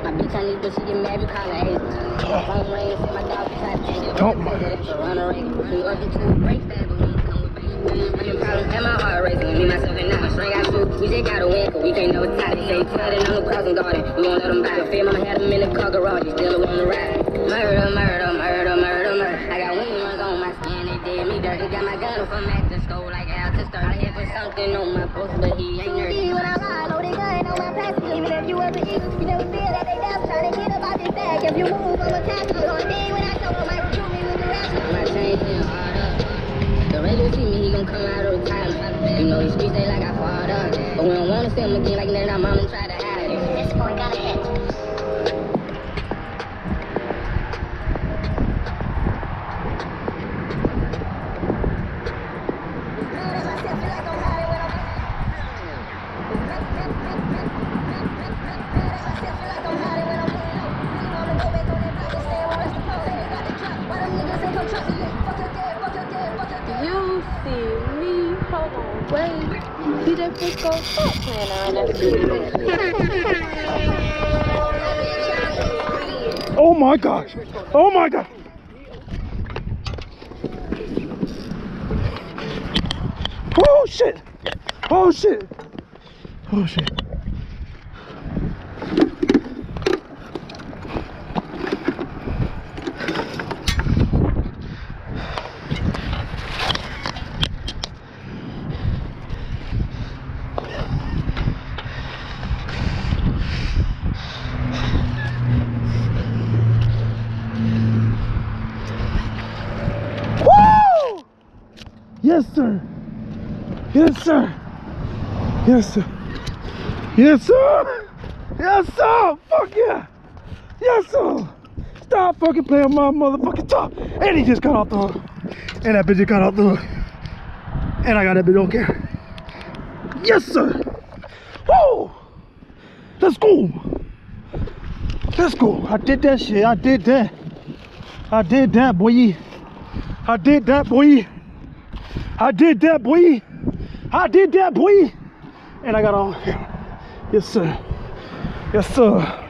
My bitch on this, but she get mad you call her ace. My phone my dog beside me. Don't- Run a race. We up to two breaks that, but we come with baby. Bringing problems and my heart racing. Me, myself, and now. String out shoot. We just gotta win, cause we can't never tie. They say flooding on the crossing garden. We won't let them buy. Feel mama had them in the car garage. Still on the ride. Murder, murder, murder, murder, murder. I got wings on my skin, they did me dirty. Got my gun from after school, like out to start. I hit for something on my post, but he ain't nerdy. When I ride, loaded gun on my come out of retirement. You know these streets, they like I fought up. But we don't wanna see him again like that, our mom and try to that Oh my gosh. Oh my god. Oh shit. Oh shit. Oh shit. Woo! Yes, sir. Yes, sir. Yes, sir. Yes, sir. Yes, sir. Fuck yeah. Yes, sir. Stop fucking playing my motherfucking top. And he just got off the hook. And that bitch just got off the hook. And I got that bitch on camera. Yes, sir. Woo! Let's go. Let's go. I did that shit. I did that. I did that, boy. I did that, boy. I did that, boy. I did that, boy. And I got on. Yes, sir. Yes, sir.